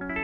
thank you